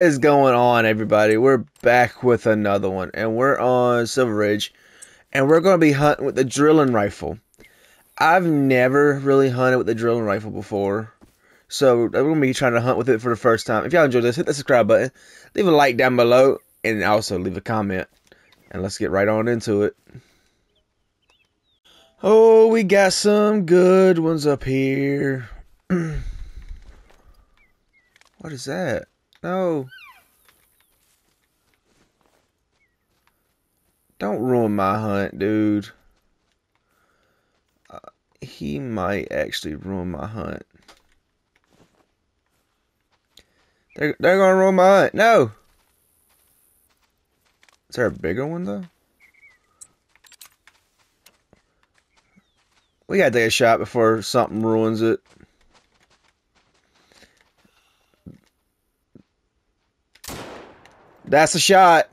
is going on, everybody? We're back with another one, and we're on Silver Ridge, and we're going to be hunting with the drilling rifle. I've never really hunted with the drilling rifle before, so we're going to be trying to hunt with it for the first time. If y'all enjoyed this, hit the subscribe button, leave a like down below, and also leave a comment. And let's get right on into it. Oh, we got some good ones up here. what is that? No. Don't ruin my hunt, dude. Uh, he might actually ruin my hunt. They're, they're gonna ruin my hunt. No! Is there a bigger one, though? We gotta take a shot before something ruins it. That's a shot.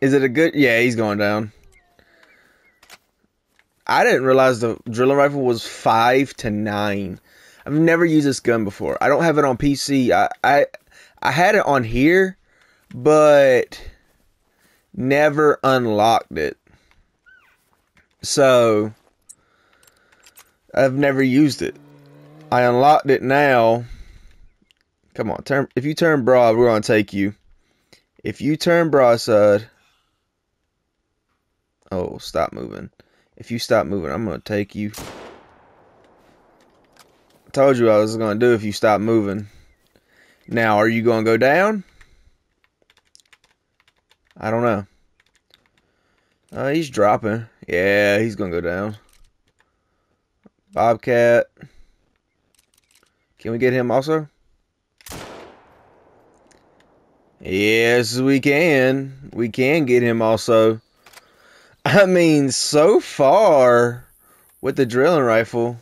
Is it a good? Yeah, he's going down. I didn't realize the drilling rifle was five to nine. I've never used this gun before. I don't have it on PC. I I, I had it on here, but never unlocked it. So I've never used it. I unlocked it now. Come on, turn. If you turn broad, we're gonna take you. If you turn broadside, oh, stop moving. If you stop moving, I'm to take you. I told you I was to do if you stop moving. Now, are you to go down? I don't know. Oh, he's dropping. Yeah, he's to go down. Bobcat. Can we get him also? Yes, we can. We can get him also. I mean, so far with the drilling rifle,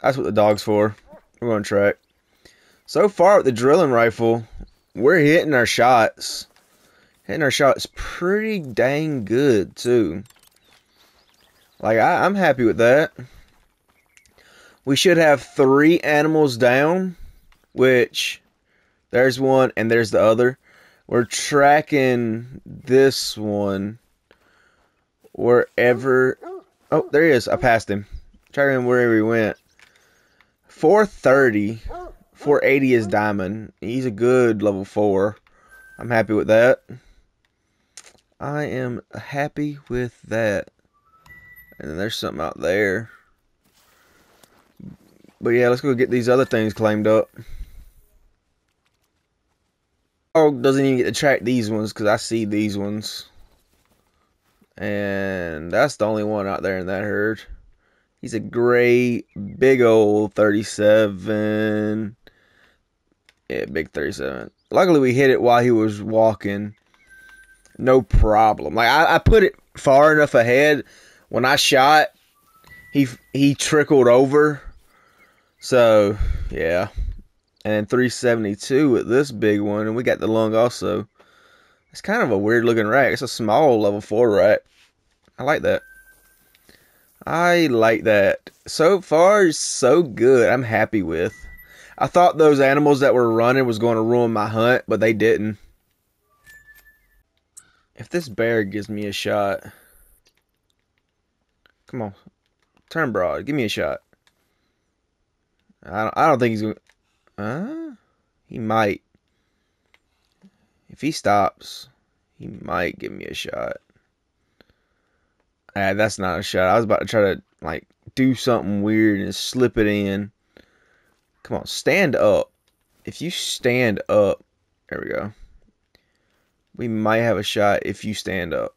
that's what the dog's for. We're going to track. So far with the drilling rifle, we're hitting our shots. Hitting our shots pretty dang good, too. Like, I, I'm happy with that. We should have three animals down, which there's one and there's the other. We're tracking this one wherever. Oh, there he is. I passed him. Tracking wherever he went. 430. 480 is diamond. He's a good level 4. I'm happy with that. I am happy with that. And then there's something out there. But yeah, let's go get these other things claimed up dog doesn't even get to track these ones because I see these ones. And that's the only one out there in that herd. He's a great, big old 37. Yeah, big 37. Luckily, we hit it while he was walking. No problem. Like, I, I put it far enough ahead. When I shot, he he trickled over. So, yeah and 372 with this big one, and we got the lung also. It's kind of a weird looking rack. It's a small level 4 rack. I like that. I like that. So far, so good. I'm happy with. I thought those animals that were running was going to ruin my hunt, but they didn't. If this bear gives me a shot. Come on. Turn broad. Give me a shot. I don't, I don't think he's going to... Uh, he might. If he stops, he might give me a shot. Ah, that's not a shot. I was about to try to like do something weird and slip it in. Come on, stand up. If you stand up, there we go. We might have a shot if you stand up.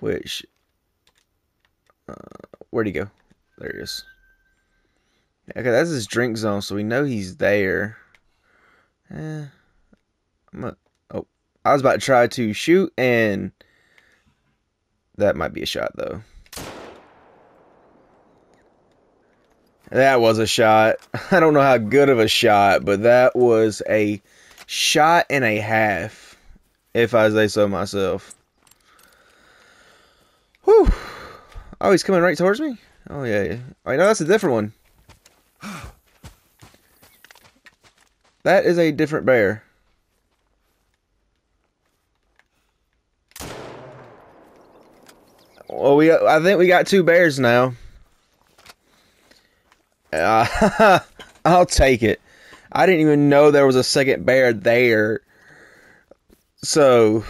Which, uh, where'd he go? There he is. Okay, that's his drink zone, so we know he's there. Eh, a, oh, I was about to try to shoot, and that might be a shot, though. That was a shot. I don't know how good of a shot, but that was a shot and a half, if I say so myself. Whew. Oh, he's coming right towards me? Oh, yeah. yeah. Oh, no, that's a different one. That is a different bear. Well, we I think we got two bears now. Uh, I'll take it. I didn't even know there was a second bear there. So,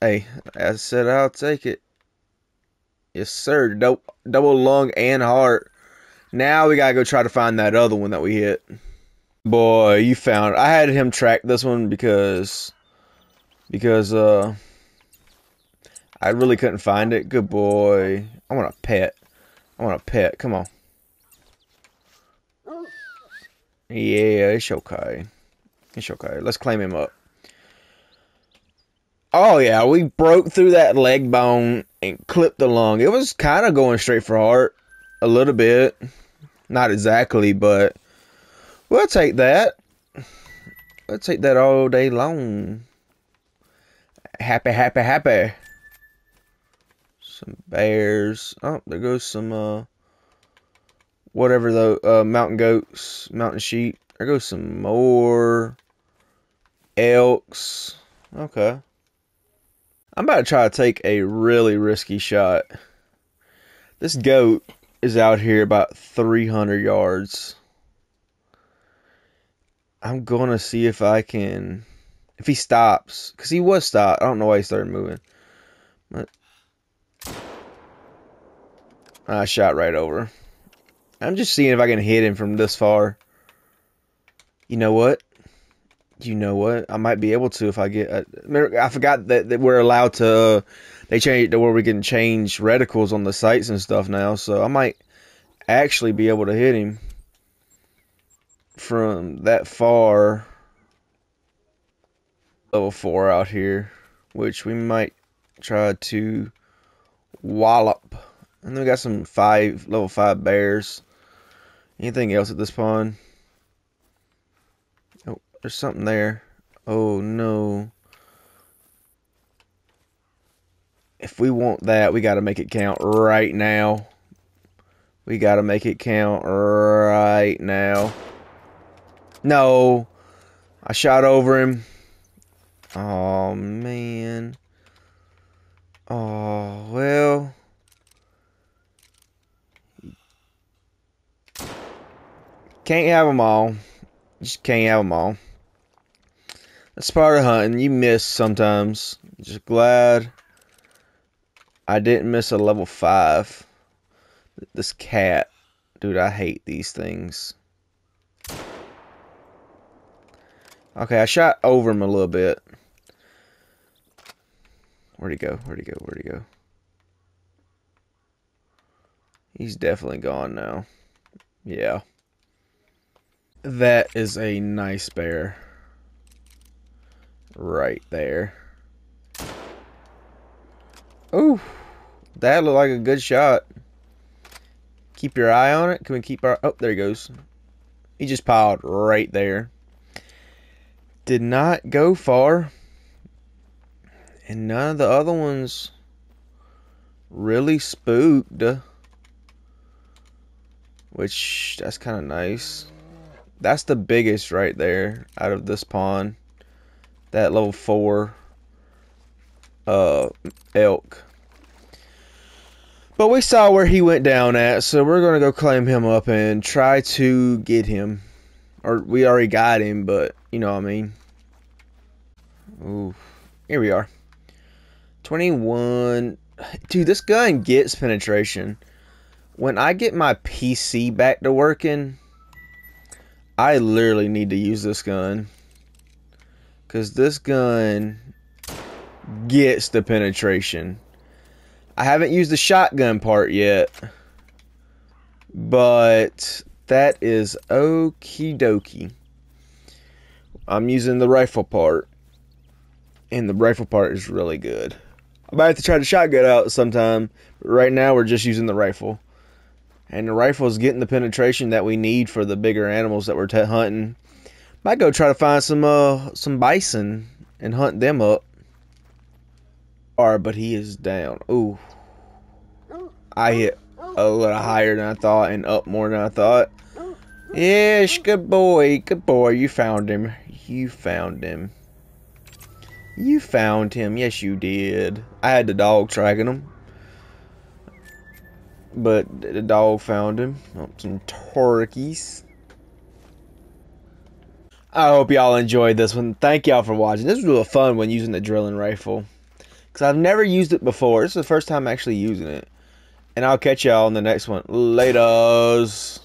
hey, I said I'll take it. Yes, sir. Double, double lung and heart. Now we gotta go try to find that other one that we hit. Boy, you found. I had him track this one because because uh I really couldn't find it. Good boy. I want a pet. I want a pet. Come on. Yeah, it's okay. It's okay. Let's claim him up. Oh yeah, we broke through that leg bone and clipped the lung. It was kind of going straight for heart, a little bit, not exactly, but we'll take that. We'll take that all day long. Happy, happy, happy. Some bears. Oh, there goes some uh, whatever the uh, mountain goats, mountain sheep. There goes some more elks. Okay. I'm about to try to take a really risky shot. This goat is out here about 300 yards. I'm going to see if I can. If he stops. Because he was stopped. I don't know why he started moving. But I shot right over. I'm just seeing if I can hit him from this far. You know what? you know what? I might be able to if I get. A, I forgot that, that we're allowed to. Uh, They changed to where we can change reticles on the sights and stuff now, so I might actually be able to hit him from that far. Level four out here, which we might try to wallop. And then we got some five level five bears. Anything else at this pond? Oh, there's something there. Oh no. If we want that, we got to make it count right now. We got to make it count right now. No. I shot over him. Oh, man. Oh, well. Can't have them all. Just can't have them all. That's part of hunting. You miss sometimes. Just glad I didn't miss a level 5. This cat. Dude, I hate these things. Okay, I shot over him a little bit. Where'd he go? Where'd he go? Where'd he go? He's definitely gone now. Yeah. That is a nice bear right there. Oh, that looked like a good shot. Keep your eye on it. Can we keep our... Oh, there he goes. He just piled right there. Did not go far. And none of the other ones really spooked. Which, that's kind of nice. That's the biggest right there out of this pond that level 4 uh, elk. But we saw where he went down at, so we're going to go claim him up and try to get him. Or we already got him, but you know what I mean. Ooh, here we are. 21. Dude, this gun gets penetration. When I get my PC back to working, I literally need to use this gun. Because this gun gets the penetration. I haven't used the shotgun part yet. But that is okie dokie. I'm using the rifle part. And the rifle part is really good. I might have to try the shotgun out sometime. But right now we're just using the rifle. And the rifle is getting the penetration that we need for the bigger animals that we're hunting. Might go try to find some uh some bison and hunt them up. But he is down. Ooh. I hit a little higher than I thought and up more than I thought. Yes, good boy, good boy. You found him. You found him. You found him. Yes, you did. I had the dog tracking him. But the dog found him. Oh, some turkeys. I hope y'all enjoyed this one. Thank y'all for watching. This was real fun when using the drilling rifle. Because I've never used it before. This is the first time actually using it. And I'll catch y'all in the next one. Laters.